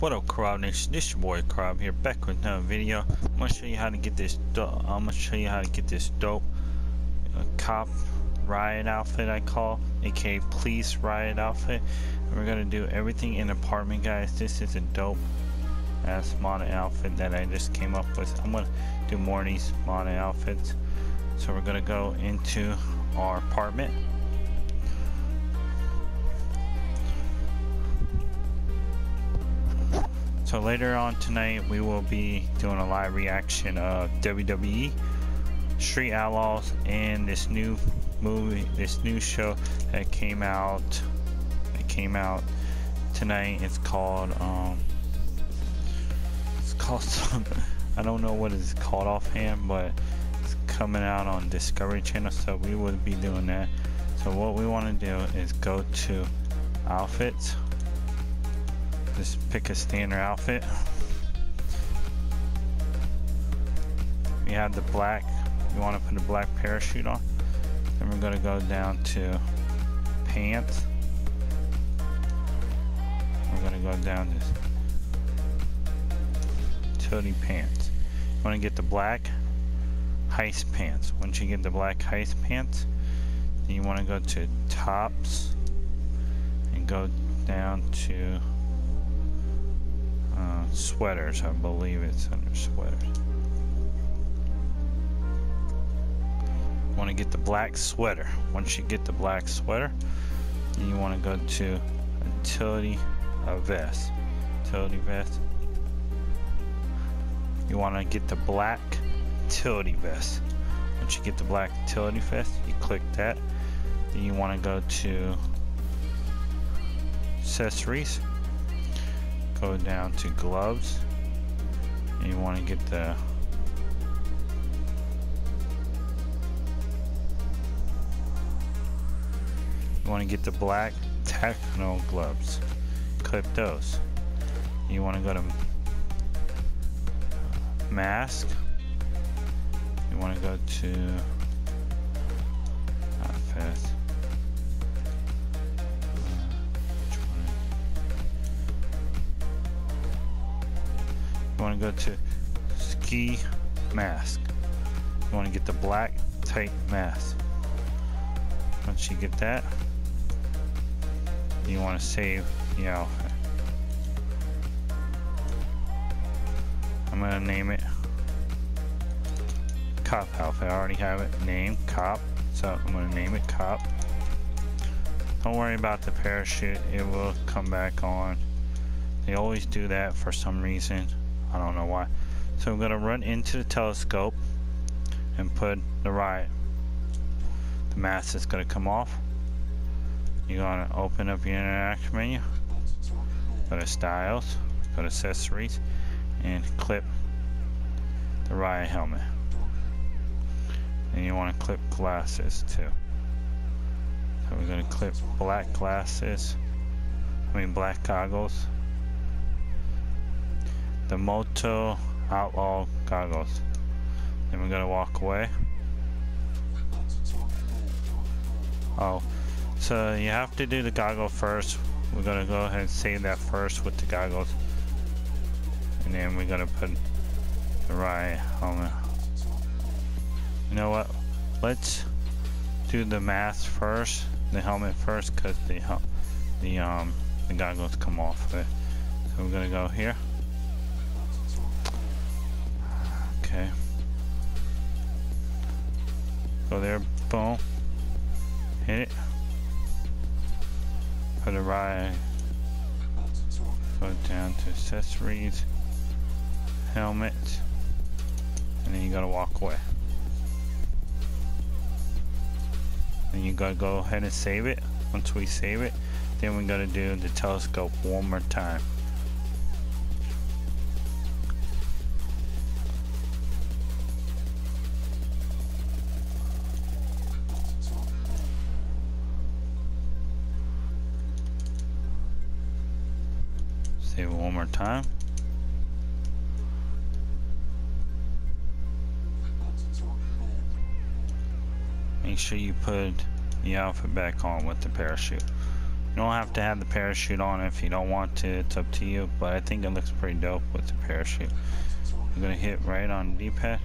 What up, Crowd? This is your boy Crowd here, back with another video. I'm gonna show you how to get this. I'm gonna show you how to get this dope uh, cop riot outfit I call, aka police riot outfit. And we're gonna do everything in apartment, guys. This is a dope ass modded outfit that I just came up with. I'm gonna do more of these modded outfits. So we're gonna go into our apartment. So later on tonight, we will be doing a live reaction of WWE, Street Outlaws, and this new movie, this new show that came out. It came out tonight. It's called um, it's called some. I don't know what it's called offhand, but it's coming out on Discovery Channel. So we will be doing that. So what we want to do is go to outfits just pick a standard outfit. We have the black, you want to put a black parachute on. Then we're going to go down to pants. We're going to go down to utility pants. You want to get the black heist pants. Once you get the black heist pants, then you want to go to tops and go down to uh, sweaters, I believe it's under sweaters. Want to get the black sweater. Once you get the black sweater, you want to go to utility uh, vest. Utility vest. You want to get the black utility vest. Once you get the black utility vest, you click that. Then you want to go to accessories go down to gloves. And you want to get the you want to get the black techno gloves. Clip those. You want to go to mask. You want to go to want to go to ski mask. You want to get the black tight mask. Once you get that, you want to save the outfit. I'm going to name it cop outfit. I already have it named cop, so I'm going to name it cop. Don't worry about the parachute, it will come back on. They always do that for some reason. I don't know why. So I'm going to run into the telescope and put the right. The mask is going to come off. You're going to open up your interaction menu. Go to styles, go to accessories, and clip the riot helmet. And you want to clip glasses too. So we're going to clip black glasses, I mean black goggles the Moto Outlaw goggles. Then we're gonna walk away. Oh, so you have to do the goggle first. We're gonna go ahead and save that first with the goggles. And then we're gonna put the right helmet. You know what? Let's do the mask first, the helmet first, cause the the um the goggles come off. So we're gonna go here. Okay. Go there, boom. Hit it. Put it right. Go down to accessories, helmet, and then you gotta walk away. And you gotta go ahead and save it. Once we save it, then we gotta do the telescope one more time. Save it one more time. Make sure you put the outfit back on with the parachute. You don't have to have the parachute on if you don't want to. It's up to you. But I think it looks pretty dope with the parachute. You're gonna hit right on D-pad.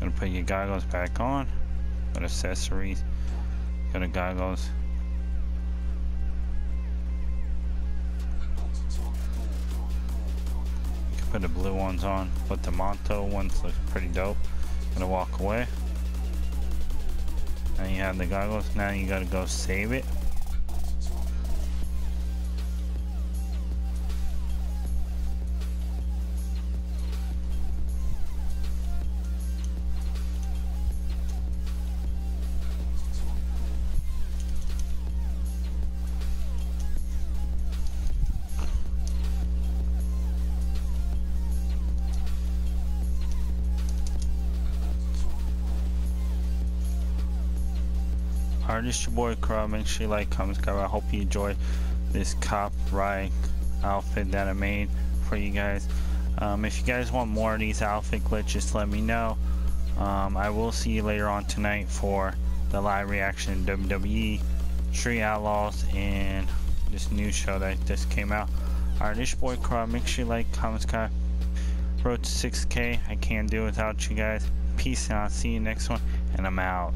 Gonna put your goggles back on. Go to accessories. Go to goggles. Put the blue ones on. But the Monto ones look pretty dope. Gonna walk away. Now you have the goggles. Now you gotta go save it. This your boy Crow. Make sure you like, comment, subscribe. I hope you enjoy this cop ride outfit that I made for you guys. Um, if you guys want more of these outfit glitches, just let me know. Um, I will see you later on tonight for the live reaction WWE Street Outlaws and this new show that just came out. Alright, this boy Crow. Make sure you like, comment, subscribe. Road to 6K. I can't do without you guys. Peace and I'll see you next one. And I'm out.